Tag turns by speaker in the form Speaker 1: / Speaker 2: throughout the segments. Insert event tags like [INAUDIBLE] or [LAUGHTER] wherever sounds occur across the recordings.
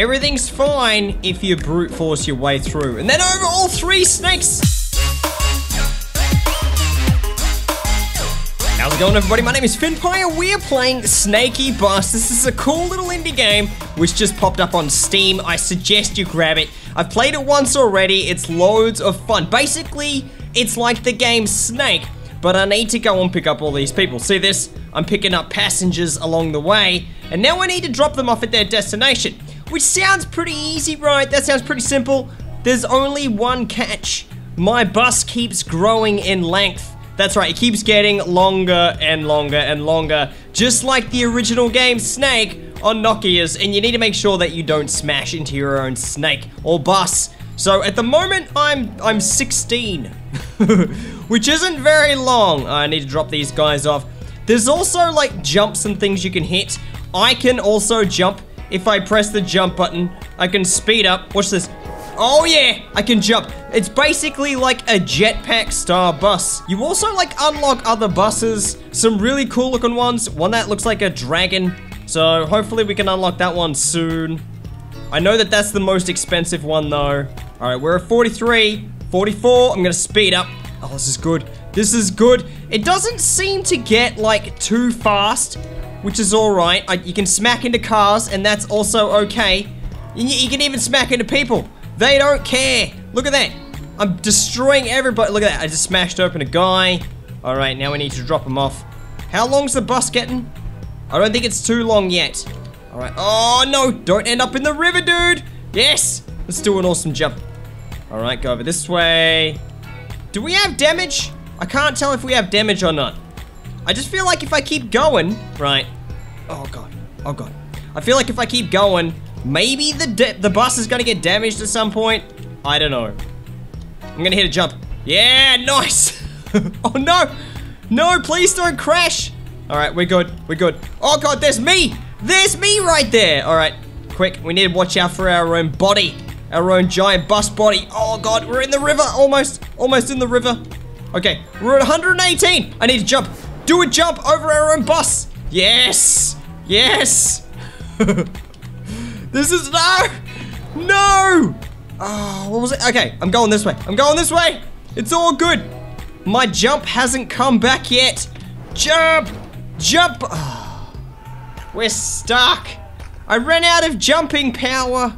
Speaker 1: Everything's fine if you brute force your way through. And then over all three snakes. How's it going everybody? My name is Fynnpire. We are playing Snakey Bus. This is a cool little indie game which just popped up on Steam. I suggest you grab it. I've played it once already. It's loads of fun. Basically, it's like the game Snake, but I need to go and pick up all these people. See this? I'm picking up passengers along the way, and now I need to drop them off at their destination. Which sounds pretty easy, right? That sounds pretty simple. There's only one catch. My bus keeps growing in length. That's right, it keeps getting longer and longer and longer, just like the original game Snake on Nokia's, and you need to make sure that you don't smash into your own snake or bus. So at the moment, I'm I'm 16, [LAUGHS] which isn't very long. I need to drop these guys off. There's also like jumps and things you can hit. I can also jump. If I press the jump button, I can speed up. Watch this. Oh yeah, I can jump. It's basically like a jetpack star bus. You also like unlock other buses, some really cool looking ones. One that looks like a dragon. So hopefully we can unlock that one soon. I know that that's the most expensive one though. All right, we're at 43, 44. I'm gonna speed up. Oh, this is good. This is good. It doesn't seem to get like too fast, which is all right. I, you can smack into cars and that's also okay. You, you can even smack into people. They don't care. Look at that. I'm destroying everybody. Look at that. I just smashed open a guy. All right, now we need to drop him off. How long's the bus getting? I don't think it's too long yet. All right. Oh, no. Don't end up in the river, dude. Yes. Let's do an awesome jump. All right, go over this way. Do we have damage? I can't tell if we have damage or not. I just feel like if I keep going, right. Oh, God. Oh, God. I feel like if I keep going, Maybe the the bus is gonna get damaged at some point. I don't know. I'm gonna hit a jump. Yeah, nice. [LAUGHS] oh no, no, please don't crash. All right, we're good. We're good. Oh god, there's me. There's me right there. All right, quick. We need to watch out for our own body, our own giant bus body. Oh god, we're in the river. Almost, almost in the river. Okay, we're at 118. I need to jump. Do a jump over our own bus. Yes, yes. [LAUGHS] This is no! No! Oh, what was it? Okay, I'm going this way. I'm going this way. It's all good. My jump hasn't come back yet. Jump! Jump! Oh, we're stuck. I ran out of jumping power.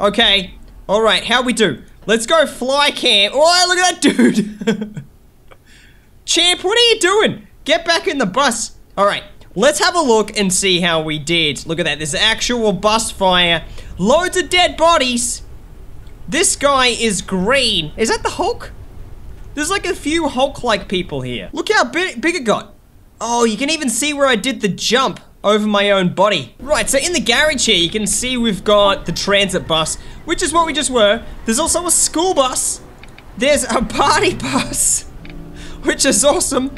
Speaker 1: Okay. All right, how we do? Let's go fly camp. Oh, look at that dude. [LAUGHS] Champ, what are you doing? Get back in the bus. All right. Let's have a look and see how we did. Look at that. There's actual bus fire. Loads of dead bodies. This guy is green. Is that the Hulk? There's like a few Hulk-like people here. Look how big, big it got. Oh, you can even see where I did the jump over my own body. Right, so in the garage here, you can see we've got the transit bus, which is what we just were. There's also a school bus. There's a party [LAUGHS] bus, which is awesome.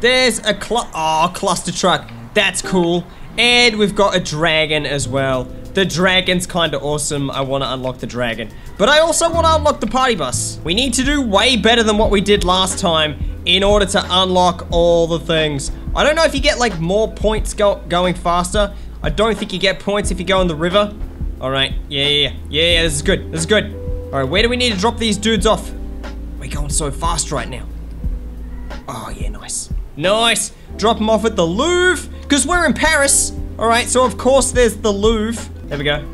Speaker 1: There's a cl oh, Clustertruck. That's cool. And we've got a dragon as well. The dragon's kind of awesome. I want to unlock the dragon. But I also want to unlock the party bus. We need to do way better than what we did last time in order to unlock all the things. I don't know if you get like more points go going faster. I don't think you get points if you go in the river. All right. Yeah, yeah, yeah. Yeah, this is good. This is good. All right, where do we need to drop these dudes off? We're going so fast right now. Oh, yeah, nice. Nice. Drop them off at the Louvre. Because we're in Paris. Alright, so of course there's the Louvre. There we go.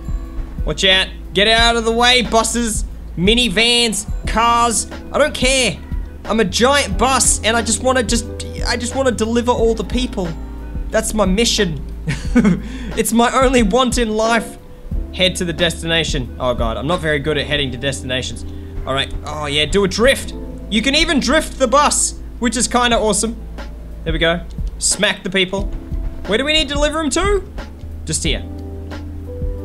Speaker 1: Watch out. Get out of the way, buses, minivans, cars. I don't care. I'm a giant bus and I just want to just, I just want to deliver all the people. That's my mission. [LAUGHS] it's my only want in life. Head to the destination. Oh god, I'm not very good at heading to destinations. All right. Oh yeah, do a drift. You can even drift the bus, which is kind of awesome. There we go. Smack the people. Where do we need to deliver them to? Just here.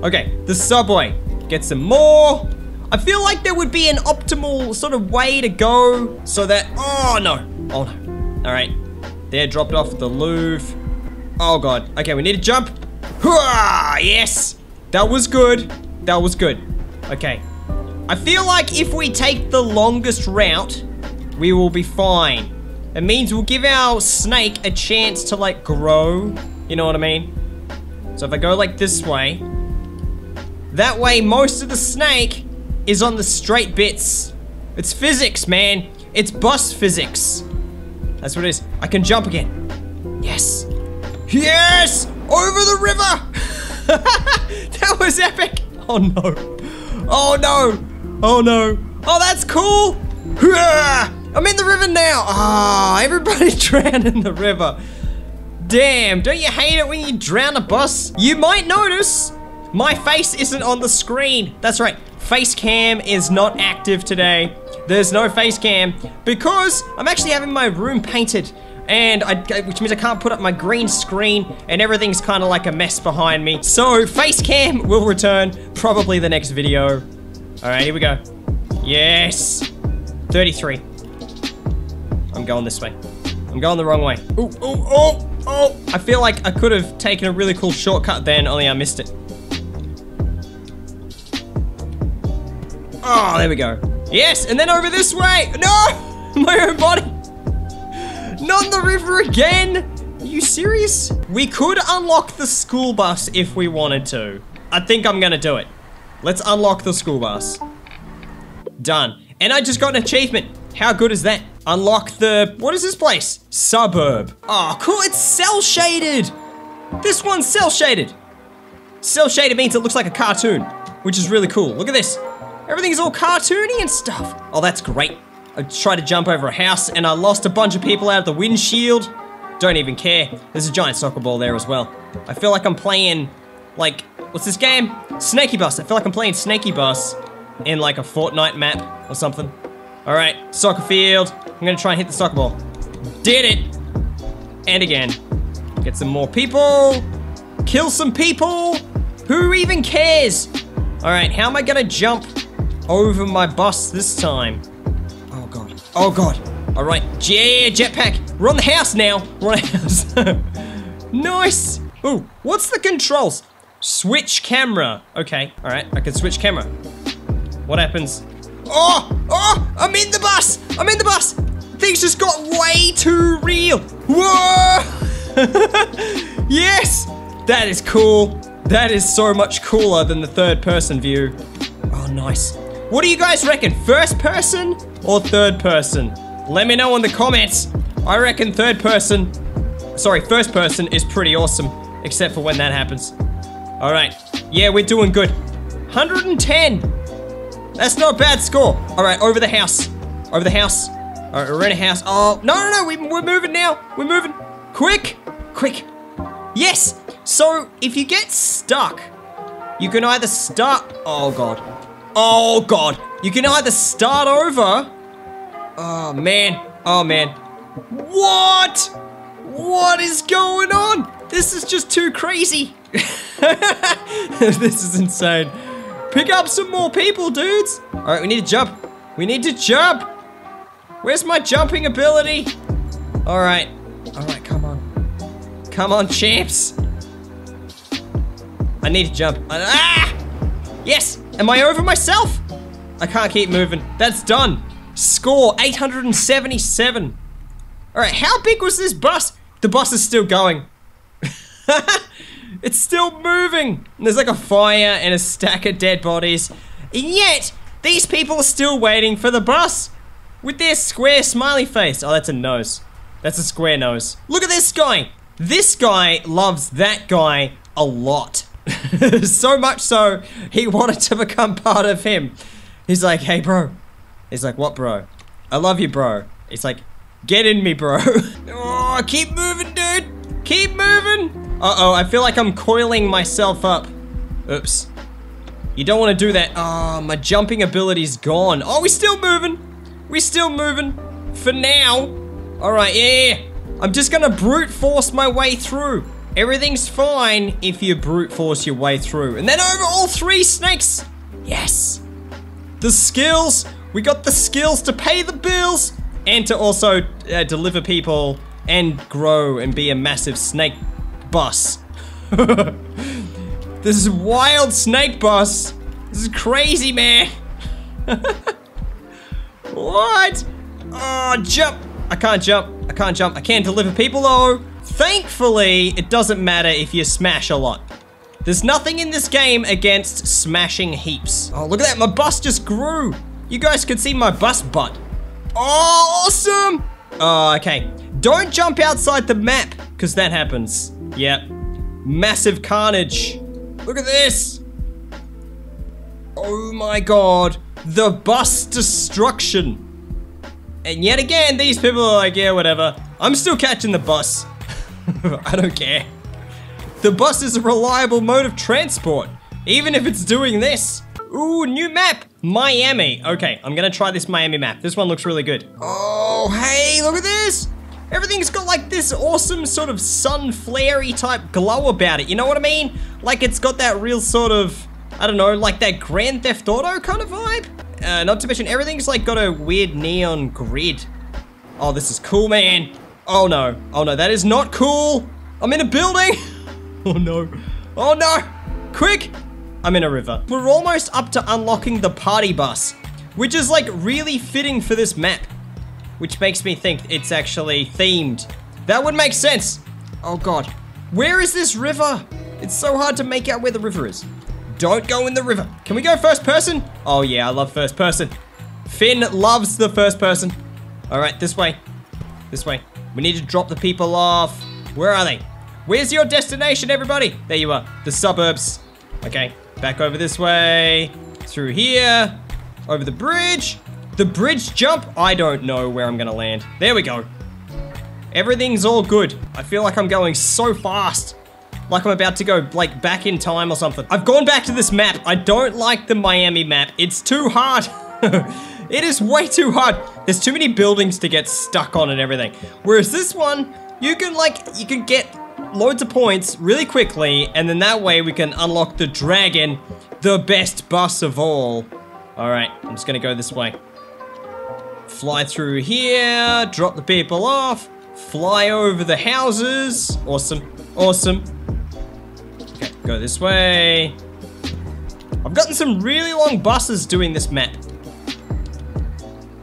Speaker 1: Okay, the subway. Get some more. I feel like there would be an optimal sort of way to go so that, oh no, oh no. All right, they're dropped off the Louvre. Oh God, okay, we need to jump. Hooah! Yes, that was good. That was good. Okay, I feel like if we take the longest route, we will be fine. It means we'll give our snake a chance to like grow. You know what I mean? So if I go like this way. That way, most of the snake is on the straight bits. It's physics, man. It's bus physics. That's what it is. I can jump again. Yes. Yes! Over the river! [LAUGHS] that was epic! Oh no. Oh no. Oh no. Oh, that's cool! I'm in the river now! Ah, oh, everybody [LAUGHS] drowned in the river. Damn, don't you hate it when you drown a bus? You might notice my face isn't on the screen. That's right, face cam is not active today. There's no face cam because I'm actually having my room painted and I, which means I can't put up my green screen and everything's kind of like a mess behind me. So face cam will return probably the next video. All right, here we go. Yes, 33. I'm going this way. I'm going the wrong way. Oh, oh, oh, oh. I feel like I could have taken a really cool shortcut then, only I missed it. Oh, there we go. Yes, and then over this way. No, [LAUGHS] my own body. Not the river again. Are you serious? We could unlock the school bus if we wanted to. I think I'm gonna do it. Let's unlock the school bus. Done. And I just got an achievement. How good is that? Unlock the, what is this place? Suburb. Oh, cool, it's cel shaded. This one's cel shaded. Cel shaded means it looks like a cartoon, which is really cool. Look at this. Everything's all cartoony and stuff. Oh, that's great. I tried to jump over a house and I lost a bunch of people out of the windshield. Don't even care. There's a giant soccer ball there as well. I feel like I'm playing, like, what's this game? Snakey Bus. I feel like I'm playing Snakey Bus in like a Fortnite map or something. All right, soccer field. I'm gonna try and hit the soccer ball. Did it! And again. Get some more people. Kill some people. Who even cares? All right, how am I gonna jump over my bus this time? Oh God, oh God. All right, yeah, jetpack. We're on the house now. We're on the house. [LAUGHS] nice. Ooh, what's the controls? Switch camera. Okay, all right, I can switch camera. What happens? Oh, oh, I'm in the bus. I'm in the bus. Things just got way too real. Whoa. [LAUGHS] yes, that is cool. That is so much cooler than the third person view. Oh, nice. What do you guys reckon? First person or third person? Let me know in the comments. I reckon third person, sorry, first person is pretty awesome, except for when that happens. All right. Yeah, we're doing good. 110. That's not a bad score. All right, over the house. Over the house. All right, we're in a house. Oh, no, no, no, we, we're moving now. We're moving. Quick, quick. Yes. So if you get stuck, you can either start, oh God. Oh God. You can either start over. Oh man, oh man. What? What is going on? This is just too crazy. [LAUGHS] this is insane. Pick up some more people, dudes. All right, we need to jump. We need to jump. Where's my jumping ability? All right. All right, come on. Come on, champs. I need to jump. Ah! Yes! Am I over myself? I can't keep moving. That's done. Score 877. All right, how big was this bus? The bus is still going. [LAUGHS] It's still moving. there's like a fire and a stack of dead bodies. And yet, these people are still waiting for the bus with their square smiley face. Oh, that's a nose. That's a square nose. Look at this guy. This guy loves that guy a lot. [LAUGHS] so much so, he wanted to become part of him. He's like, hey, bro. He's like, what, bro? I love you, bro. He's like, get in me, bro. [LAUGHS] oh, keep moving, dude. Keep moving. Uh-oh, I feel like I'm coiling myself up. Oops. You don't want to do that. Oh, my jumping ability's gone. Oh, we're still moving. We're still moving. For now. All right, yeah. I'm just gonna brute force my way through. Everything's fine if you brute force your way through. And then over all three snakes. Yes. The skills. We got the skills to pay the bills and to also uh, deliver people and grow and be a massive snake bus. [LAUGHS] this is wild snake bus. This is crazy, man. [LAUGHS] what? Oh, jump. I can't jump. I can't jump. I can't deliver people, though. Thankfully, it doesn't matter if you smash a lot. There's nothing in this game against smashing heaps. Oh, look at that. My bus just grew. You guys can see my bus butt. Oh, awesome. Oh, okay. Don't jump outside the map, because that happens. Yep. Massive carnage. Look at this. Oh my god. The bus destruction. And yet again, these people are like, yeah, whatever. I'm still catching the bus. [LAUGHS] I don't care. The bus is a reliable mode of transport, even if it's doing this. Ooh, new map, Miami. Okay, I'm gonna try this Miami map. This one looks really good. Oh, hey, look at this. Everything's got like this awesome sort of sun flary type glow about it. You know what I mean? Like it's got that real sort of, I don't know, like that Grand Theft Auto kind of vibe. Uh, not to mention everything's like got a weird neon grid. Oh, this is cool, man. Oh no, oh no, that is not cool. I'm in a building. [LAUGHS] oh no, oh no, quick. I'm in a river. We're almost up to unlocking the party bus, which is like really fitting for this map, which makes me think it's actually themed. That would make sense. Oh God, where is this river? It's so hard to make out where the river is. Don't go in the river. Can we go first person? Oh yeah, I love first person. Finn loves the first person. All right, this way. This way. We need to drop the people off. Where are they? Where's your destination, everybody? There you are. The suburbs. Okay, back over this way. Through here. Over the bridge. The bridge jump? I don't know where I'm gonna land. There we go. Everything's all good. I feel like I'm going so fast. Like I'm about to go, like, back in time or something. I've gone back to this map. I don't like the Miami map. It's too hard. [LAUGHS] it is way too hard. There's too many buildings to get stuck on and everything. Whereas this one, you can, like, you can get loads of points really quickly, and then that way we can unlock the dragon, the best bus of all. All right, I'm just gonna go this way. Fly through here, drop the people off, fly over the houses. Awesome, awesome. Okay, go this way. I've gotten some really long buses doing this map.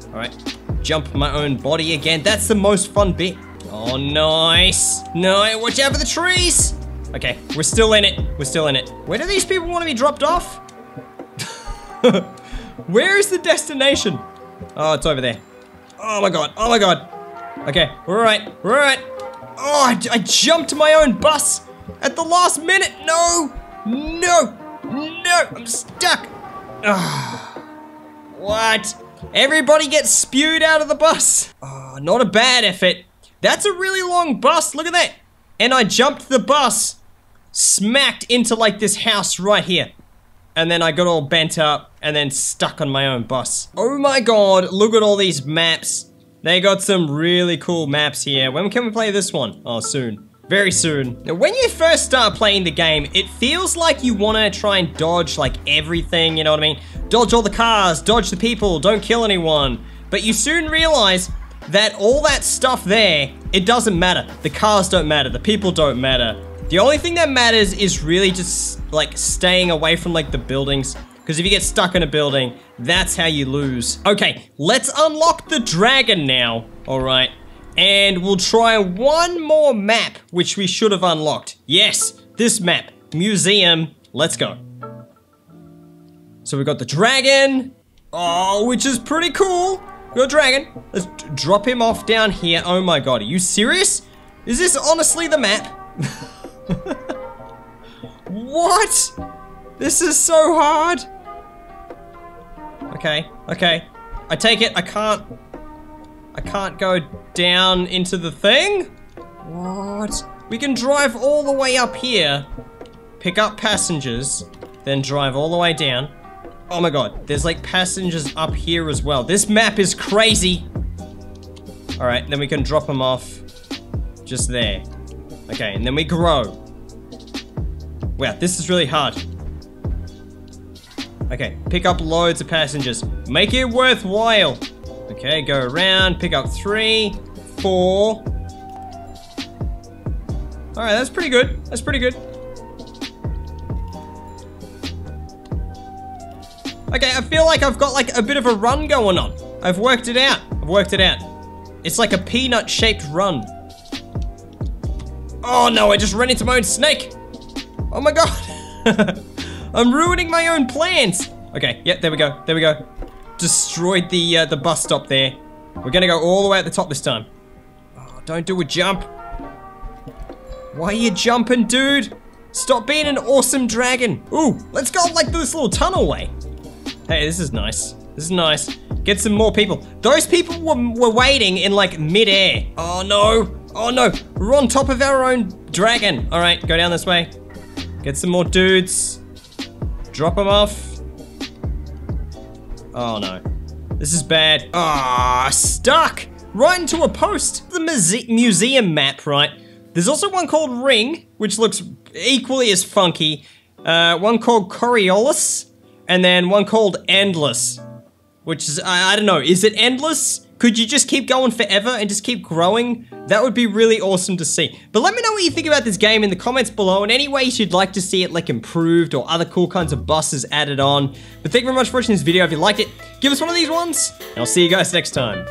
Speaker 1: All right, jump my own body again. That's the most fun bit. Oh, nice. No, watch out for the trees. Okay, we're still in it. We're still in it. Where do these people want to be dropped off? [LAUGHS] Where is the destination? Oh, it's over there. Oh my god. Oh my god. Okay, we're alright. We're alright. Oh, I, I jumped my own bus at the last minute. No. No. No. I'm stuck. Ah. what? Everybody gets spewed out of the bus. Oh, not a bad effort. That's a really long bus. Look at that. And I jumped the bus, smacked into like this house right here. And then I got all bent up and then stuck on my own bus. Oh my god, look at all these maps. They got some really cool maps here. When can we play this one? Oh, soon. Very soon. Now, when you first start playing the game, it feels like you want to try and dodge like everything, you know what I mean? Dodge all the cars, dodge the people, don't kill anyone. But you soon realize that all that stuff there, it doesn't matter. The cars don't matter, the people don't matter. The only thing that matters is really just like staying away from like the buildings. Because if you get stuck in a building, that's how you lose. Okay, let's unlock the dragon now. All right. And we'll try one more map, which we should have unlocked. Yes, this map, museum. Let's go. So we got the dragon. Oh, which is pretty cool. Got dragon. Let's drop him off down here. Oh my god, are you serious? Is this honestly the map? [LAUGHS] [LAUGHS] what? This is so hard. Okay, okay. I take it, I can't... I can't go down into the thing? What? We can drive all the way up here, pick up passengers, then drive all the way down. Oh my god, there's like passengers up here as well. This map is crazy. All right, then we can drop them off just there. Okay, and then we grow. Wow, this is really hard. Okay, pick up loads of passengers. Make it worthwhile. Okay, go around, pick up three, four. All right, that's pretty good. That's pretty good. Okay, I feel like I've got like a bit of a run going on. I've worked it out. I've worked it out. It's like a peanut-shaped run. Oh no, I just ran into my own snake. Oh my god. [LAUGHS] I'm ruining my own plans. Okay, yeah, there we go, there we go. Destroyed the, uh, the bus stop there. We're gonna go all the way at the top this time. Oh, don't do a jump. Why are you jumping, dude? Stop being an awesome dragon. Ooh, let's go like this little tunnel way. Hey, this is nice. This is nice. Get some more people. Those people were, were waiting in like midair. Oh no. Oh no. We're on top of our own dragon. All right, go down this way. Get some more dudes. Drop them off. Oh no. This is bad. Ah, stuck. Right into a post. The muse museum map, right? There's also one called Ring, which looks equally as funky. Uh, one called Coriolis, and then one called Endless, which is, I, I don't know, is it endless? Could you just keep going forever and just keep growing? That would be really awesome to see. But let me know what you think about this game in the comments below and any ways you'd like to see it like improved or other cool kinds of buses added on. But thank you very much for watching this video. If you liked it, give us one of these ones, and I'll see you guys next time.